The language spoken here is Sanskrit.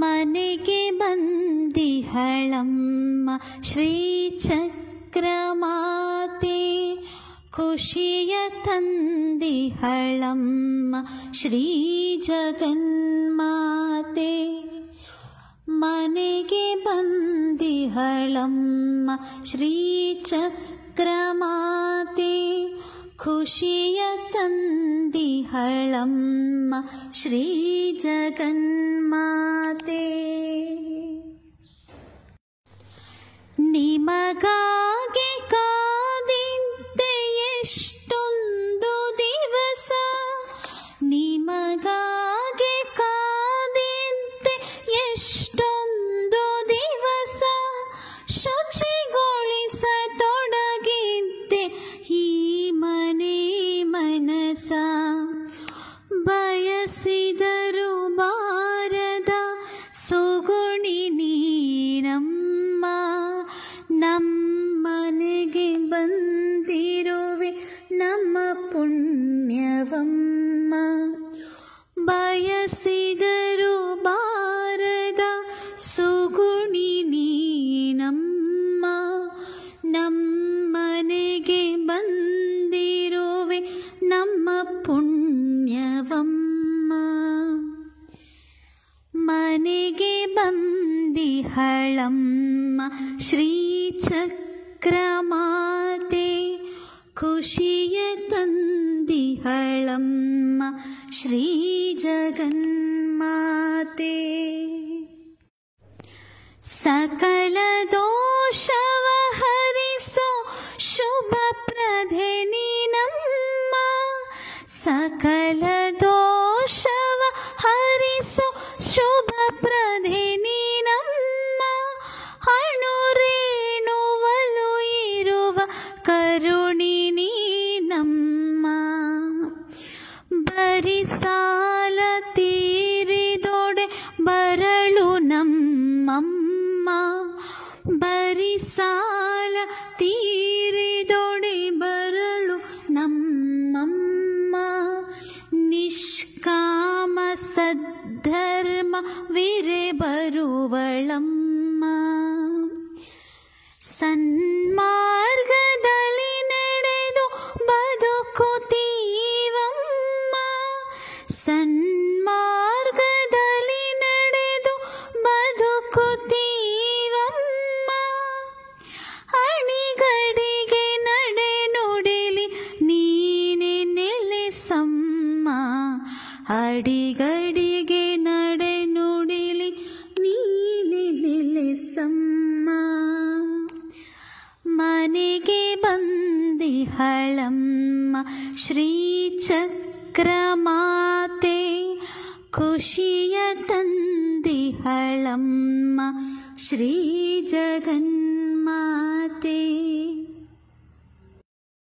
ಮನೆಗೆ ಬಂದಿಹಳಮ್ಮ ಶ್ರೀಚಕ್ರಮಾತೆ ಖುಷಿಯ ತಂದಿಹಳಮ್ಮ ಶ್ರೀ ಜಗನ್ಮಾತೆ ಮನೆಗೆ ಬಂದಿಹಳಮ್ಮ ಶ್ರೀಚಕ್ರಮಾತೆ खुशिय तन्दिहळम् श्रीजगन्माते। निमगा ಬಯಸಿದರು ಬಾರದ ಸುಗುಣಿ ನೀನಮ್ಮ ನಮ್ಮನೆಗೆ ಬಂದಿರುವೆ ನಮ್ಮ ಪುಣ್ಯವಮ್ಮ हलम् श्रीचक्रमाते ते श्रीजगन्माते। सकलदोषवहरिसो दोषव सकलदोषव हरिसो शुभप्रधे ಕರುಣಿನಿ ನಮ್ಮ. ಬರಿಸಾಲ ತೀರಿದೊಡೆ ಬರಳು ನಮ್ಮಮ್ಮ. ಬರಿಸಾಲ ತೀರಿದೊಡೆ ಬರಳು ನಮ್ಮಮ್ಮ. ನಿಷ್ಕಾಮ ಸದ್ಧರ್ಮ ವಿರೆ ಬರುವಳಮ್ಮ. ಸನ್ಮಾ ಅಡಿಗಡಿಗೆ ನಡೆ ನುಡಿಲಿ ನೀನೆ ನೆಲೆಸಮ್ಮ ಮನೆಗೆ ಬಂದಿಹಳಮ್ಮ ಶ್ರೀಚಕ್ರಮಾತೆ ಖುಷಿಯ ತಂದಿಹಳಮ್ಮ ಶ್ರೀ ಜಗನ್ಮಾತೆ